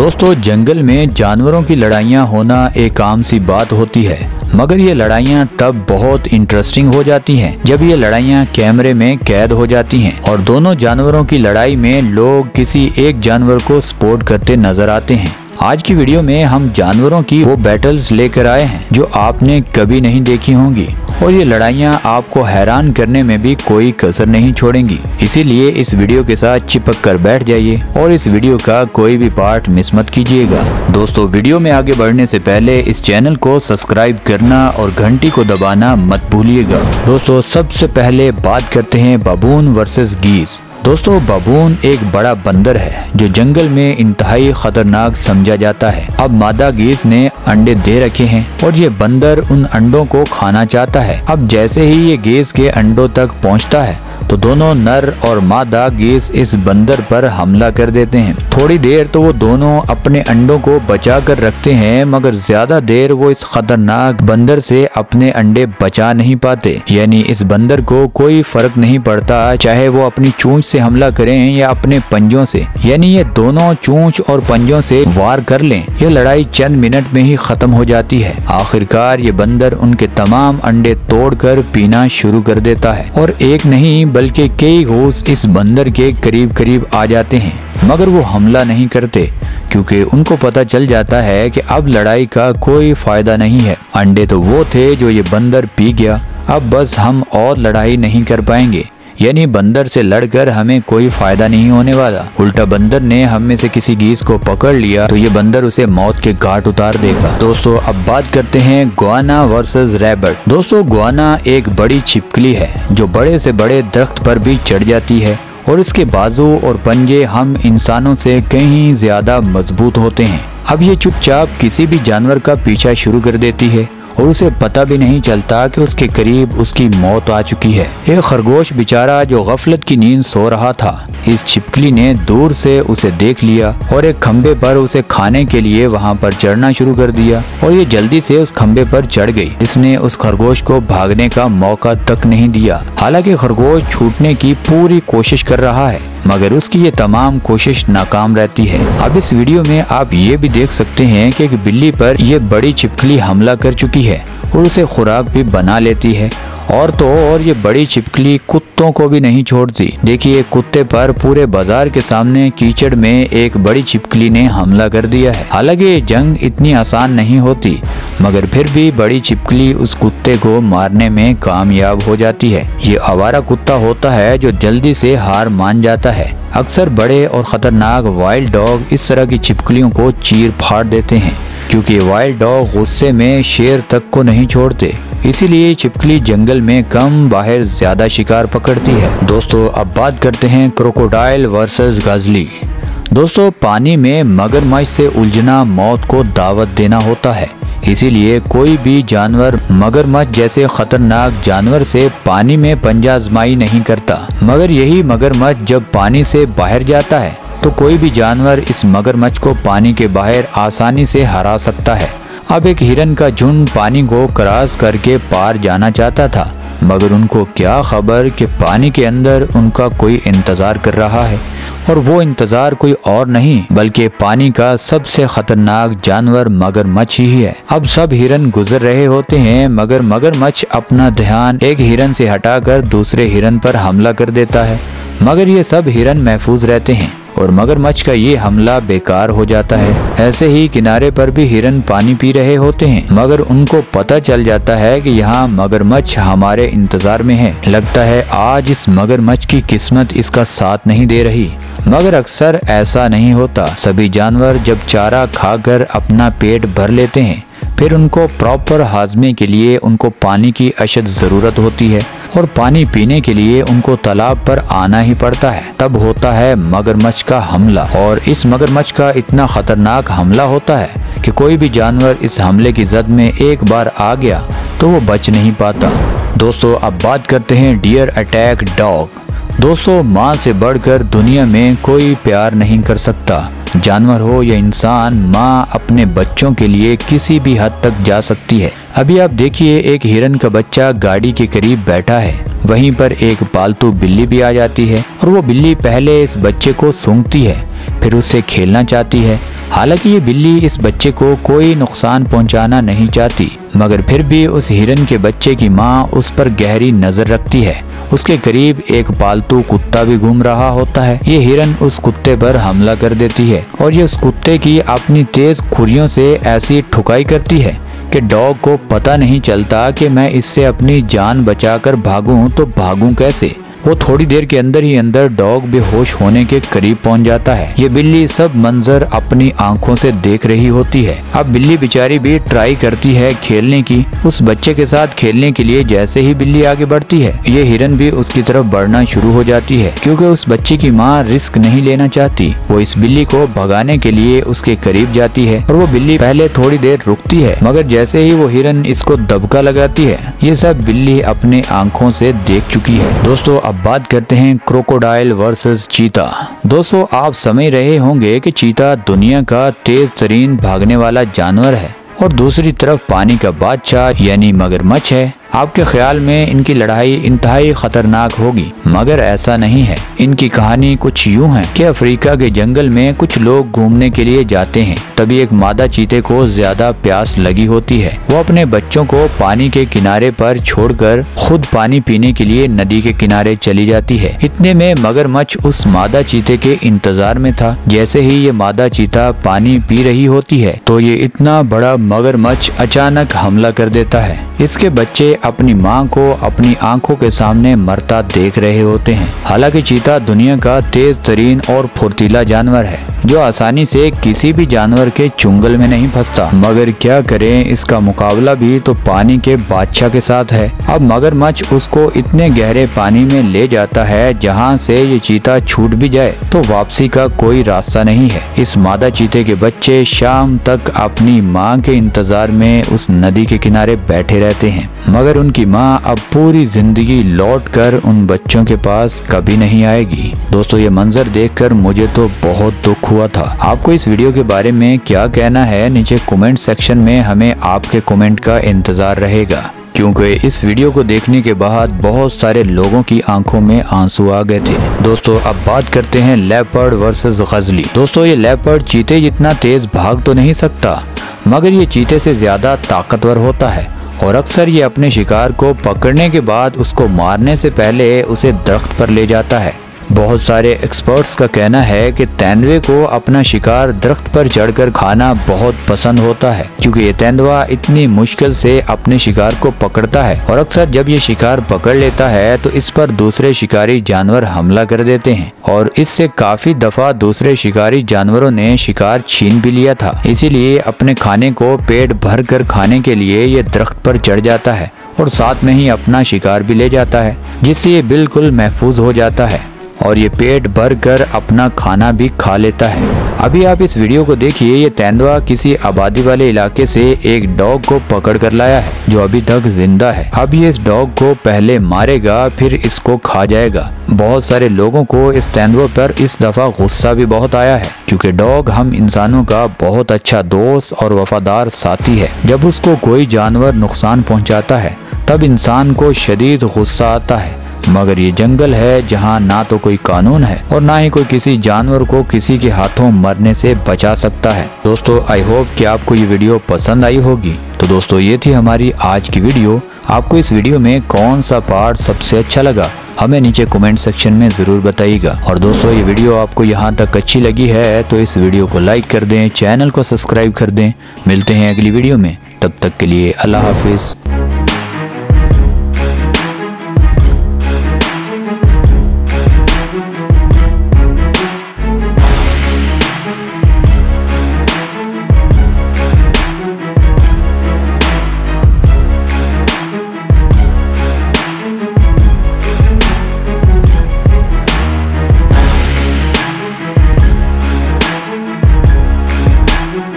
दोस्तों, जंगल में जानवरों की लड़ाइयाँ होना एक आम सी बात होती है। मगर ये लड़ाइयाँ तब बहुत इंटरेस्टिंग हो जाती हैं, जब ये लड़ाइयाँ कैमरे में कैद हो जाती हैं और दोनों जानवरों की लड़ाई में लोग किसी एक जानवर को सपोर्ट करते नज़र आते हैं। आज की वीडियो में हम जानवरों की वो बैटल्स लेकर आए हैं, जो आपने कभी नहीं देखी होंगी। और ये लड़ाइयाँ आपको हैरान करने में भी कोई कसर नहीं छोड़ेंगी। इसीलिए इस वीडियो के साथ चिपक कर बैठ जाइए और इस वीडियो का कोई भी पार्ट मिस मत कीजिएगा। दोस्तों, वीडियो में आगे बढ़ने से पहले इस चैनल को सब्सक्राइब करना और घंटी को दबाना मत भूलिएगा। दोस्तों, सबसे पहले बात करते हैं बाबून वर्सेस गीस। दोस्तों, बाबून एक बड़ा बंदर है, जो जंगल में इंतहाई खतरनाक समझा जाता है। अब मादा गीस ने अंडे दे रखे हैं और ये बंदर उन अंडों को खाना चाहता है। अब जैसे ही ये गैस के अंडों तक पहुँचता है तो दोनों नर और मादा गैस इस बंदर पर हमला कर देते हैं। थोड़ी देर तो वो दोनों अपने अंडों को बचा कर रखते हैं, मगर ज़्यादा देर वो इस खतरनाक बंदर से अपने अंडे बचा नहीं पाते। यानी इस बंदर को कोई फ़र्क नहीं पड़ता, चाहे वो अपनी चूंच से हमला करें या अपने पंजों से। यानी ये दोनों चूंच और पंजों से वार कर लें। ये लड़ाई चंद मिनट में ही खत्म हो जाती है। आखिरकार ये बंदर उनके तमाम अंडे तोड़कर पीना शुरू कर देता है। और एक नहीं बल्कि कई घोष इस बंदर के करीब करीब आ जाते हैं। मगर वो हमला नहीं करते, क्योंकि उनको पता चल जाता है कि अब लड़ाई का कोई फ़ायदा नहीं है। अंडे तो वो थे जो ये बंदर पी गया। अब बस हम और लड़ाई नहीं कर पाएँगे। यानी बंदर से लड़कर हमें कोई फ़ायदा नहीं होने वाला। उल्टा बंदर ने हम में से किसी गीस को पकड़ लिया तो ये बंदर उसे मौत के घाट उतार देगा। दोस्तों, अब बात करते हैं गुआना वर्सेस रैबट दोस्तों, गुआना एक बड़ी छिपकली है, जो बड़े से बड़े दरख्त पर भी चढ़ जाती है, और इसके बाजू और पंजे हम इंसानों से कहीं ज़्यादा मज़बूत होते हैं। अब ये चुपचाप किसी भी जानवर का पीछा शुरू कर देती है। और उसे पता भी नहीं चलता कि उसके करीब उसकी मौत आ चुकी है। एक खरगोश बेचारा जो गफलत की नींद सो रहा था। इस छिपकली ने दूर से उसे देख लिया और एक खम्बे पर उसे खाने के लिए वहाँ पर चढ़ना शुरू कर दिया और ये जल्दी से उस खम्बे पर चढ़ गई इसने उस खरगोश को भागने का मौका तक नहीं दिया। हालाँकि खरगोश छूटने की पूरी कोशिश कर रहा है, मगर उसकी ये तमाम कोशिश नाकाम रहती है। अब इस वीडियो में आप ये भी देख सकते हैं कि एक बिल्ली पर यह बड़ी छिपकली हमला कर चुकी है और उसे खुराक भी बना लेती है और तो और ये बड़ी छिपकली कुत्तों को भी नहीं छोड़ती। देखिए कुत्ते पर पूरे बाज़ार के सामने कीचड़ में एक बड़ी छिपकली ने हमला कर दिया है। हालाँकि ये जंग इतनी आसान नहीं होती, मगर फिर भी बड़ी छिपकली उस कुत्ते को मारने में कामयाब हो जाती है। ये आवारा कुत्ता होता है जो जल्दी से हार मान जाता है। अक्सर बड़े और खतरनाक वाइल्ड डॉग इस तरह की छिपकलियों को चीर फाड़ देते हैं, क्योंकि वाइल्ड डॉग गुस्से में शेर तक को नहीं छोड़ते। इसीलिए छिपकली जंगल में कम बाहर ज़्यादा शिकार पकड़ती है। दोस्तों, अब बात करते हैं क्रोकोडाइल वर्सेस गजली। दोस्तों, पानी में मगरमच्छ से उलझना मौत को दावत देना होता है। इसीलिए कोई भी जानवर मगरमच्छ जैसे खतरनाक जानवर से पानी में पंजाजमाई नहीं करता। मगर यही मगरमच्छ जब पानी से बाहर जाता है तो कोई भी जानवर इस मगरमच्छ को पानी के बाहर आसानी से हरा सकता है। अब एक हिरन का झुंड पानी को क्रॉस करके पार जाना चाहता था, मगर उनको क्या खबर कि पानी के अंदर उनका कोई इंतज़ार कर रहा है? और वो इंतज़ार कोई और नहीं, बल्कि पानी का सबसे खतरनाक जानवर मगरमच्छ ही है। अब सब हिरन गुजर रहे होते हैं, मगर मगरमच्छ अपना ध्यान एक हिरन से हटाकर दूसरे हिरन पर हमला कर देता है। मगर ये सब हिरन महफूज रहते हैं। और मगरमच्छ का ये हमला बेकार हो जाता है। ऐसे ही किनारे पर भी हिरन पानी पी रहे होते हैं। मगर उनको पता चल जाता है कि यहाँ मगरमच्छ हमारे इंतज़ार में है। लगता है आज इस मगरमच्छ की किस्मत इसका साथ नहीं दे रही। मगर अक्सर ऐसा नहीं होता। सभी जानवर जब चारा खाकर अपना पेट भर लेते हैं फिर उनको प्रॉपर हाजमे के लिए उनको पानी की अशद ज़रूरत होती है और पानी पीने के लिए उनको तालाब पर आना ही पड़ता है। तब होता है मगरमच्छ का हमला और इस मगरमच्छ का इतना खतरनाक हमला होता है कि कोई भी जानवर इस हमले की जद में एक बार आ गया तो वो बच नहीं पाता। दोस्तों, अब बात करते हैं डियर अटैक डॉग दोस्तों, माँ से बढ़कर दुनिया में कोई प्यार नहीं कर सकता। जानवर हो या इंसान, माँ अपने बच्चों के लिए किसी भी हद तक जा सकती है। अभी आप देखिए, एक हिरन का बच्चा गाड़ी के करीब बैठा है। वहीं पर एक पालतू बिल्ली भी आ जाती है और वो बिल्ली पहले इस बच्चे को सूंघती है। फिर उससे खेलना चाहती है। हालाँकि ये बिल्ली इस बच्चे को कोई नुकसान पहुंचाना नहीं चाहती, मगर फिर भी उस हिरन के बच्चे की माँ उस पर गहरी नज़र रखती है। उसके करीब एक पालतू कुत्ता भी घूम रहा होता है। ये हिरन उस कुत्ते पर हमला कर देती है और ये उस कुत्ते की अपनी तेज खुरियों से ऐसी ठुकाई करती है कि डॉग को पता नहीं चलता कि मैं इससे अपनी जान बचाकर भागूं तो भागूं कैसे। वो थोड़ी देर के अंदर ही अंदर डॉग बेहोश होने के करीब पहुँच जाता है। ये बिल्ली सब मंजर अपनी आँखों से देख रही होती है। अब बिल्ली बेचारी भी ट्राई करती है खेलने की। उस बच्चे के साथ खेलने के लिए जैसे ही बिल्ली आगे बढ़ती है, ये हिरन भी उसकी तरफ़ बढ़ना शुरू हो जाती है। क्योंकि उस बच्चे की माँ रिस्क नहीं लेना चाहती। वो इस बिल्ली को भगाने के लिए उसके करीब जाती है और वो बिल्ली पहले थोड़ी देर रुकती है, मगर जैसे ही वो हिरन इसको दबका लगाती है, ये सब बिल्ली अपने आँखों से देख चुकी है। दोस्तों अब बात करते हैं क्रोकोडाइल वर्सेस चीता। दोस्तों, आप समझ रहे होंगे कि चीता दुनिया का तेज तरीन भागने वाला जानवर है। और दूसरी तरफ़ पानी का बादशाह यानी मगरमच्छ है। आपके ख्याल में इनकी लड़ाई इंतहाई खतरनाक होगी, मगर ऐसा नहीं है। इनकी कहानी कुछ यूँ है कि अफ्रीका के जंगल में कुछ लोग घूमने के लिए जाते हैं, तभी एक मादा चीते को ज़्यादा प्यास लगी होती है। वो अपने बच्चों को पानी के किनारे पर छोड़कर खुद पानी पीने के लिए नदी के किनारे चली जाती है। इतने में मगरमच्छ उस मादा चीते के इंतज़ार में था। जैसे ही ये मादा चीता पानी पी रही होती है तो ये इतना बड़ा मगरमच्छ अचानक हमला कर देता है। इसके बच्चे अपनी माँ को अपनी आँखों के सामने मरता देख रहे होते हैं। हालाँकि चीता दुनिया का तेज, तरीन और फुर्तीला जानवर है, जो आसानी से किसी भी जानवर के चुंगल में नहीं फंसता। मगर क्या करें, इसका मुकाबला भी तो पानी के बादशाह के साथ है। अब मगरमच्छ उसको इतने गहरे पानी में ले जाता है, जहाँ से ये चीता छूट भी जाए तो वापसी का कोई रास्ता नहीं है। इस मादा चीते के बच्चे शाम तक अपनी माँ के इंतज़ार में उस नदी के किनारे बैठे रहते हैं। मगर उनकी माँ अब पूरी ज़िंदगी लौट कर उन बच्चों के पास कभी नहीं आएगी। दोस्तों, ये मंजर देखकर मुझे तो बहुत दुख हुआ था। आपको इस वीडियो के बारे में क्या कहना है, नीचे कमेंट सेक्शन में हमें आपके कमेंट का इंतज़ार रहेगा। क्योंकि इस वीडियो को देखने के बाद बहुत सारे लोगों की आँखों में आँसू आ गए थे। दोस्तों, अब बात करते हैं लेपर्ड वर्सेस गजली। दोस्तों, ये लेपर्ड चीते जितना तेज भाग तो नहीं सकता, मगर ये चीते से ज़्यादा ताकतवर होता है। और अक्सर ये अपने शिकार को पकड़ने के बाद उसको मारने से पहले उसे दरख्त पर ले जाता है। बहुत सारे एक्सपर्ट्स का कहना है कि तेंदुए को अपना शिकार दरख्त पर चढ़कर खाना बहुत पसंद होता है, क्योंकि ये तेंदुआ इतनी मुश्किल से अपने शिकार को पकड़ता है और अक्सर जब ये शिकार पकड़ लेता है तो इस पर दूसरे शिकारी जानवर हमला कर देते हैं और इससे काफ़ी दफ़ा दूसरे शिकारी जानवरों ने शिकार छीन भी लिया था। इसीलिए अपने खाने को पेट भर कर खाने के लिए ये दरख्त पर चढ़ जाता है और साथ में ही अपना शिकार भी ले जाता है, जिससे ये बिल्कुल महफूज हो जाता है। और ये पेट भर कर अपना खाना भी खा लेता है। अभी आप इस वीडियो को देखिए, ये तेंदुआ किसी आबादी वाले इलाके से एक डॉग को पकड़ कर लाया है, जो अभी तक ज़िंदा है। अब ये इस डॉग को पहले मारेगा, फिर इसको खा जाएगा। बहुत सारे लोगों को इस तेंदुए पर इस दफ़ा गुस्सा भी बहुत आया है, क्योंकि डॉग हम इंसानों का बहुत अच्छा दोस्त और वफादार साथी है। जब उसको कोई जानवर नुकसान पहुंचाता है, तब इंसान को शदीद गुस्सा आता है। मगर ये जंगल है जहाँ ना तो कोई कानून है और ना ही कोई किसी जानवर को किसी के हाथों मरने से बचा सकता है। दोस्तों आई होप कि आपको ये वीडियो पसंद आई होगी। तो दोस्तों, ये थी हमारी आज की वीडियो। आपको इस वीडियो में कौन सा पार्ट सबसे अच्छा लगा? हमें नीचे कमेंट सेक्शन में ज़रूर बताइएगा। और दोस्तों, ये वीडियो आपको यहाँ तक अच्छी लगी है तो इस वीडियो को लाइक कर दें, चैनल को सब्सक्राइब कर दें। मिलते हैं अगली वीडियो में। तब तक के लिए अल्लाह हाफिज़।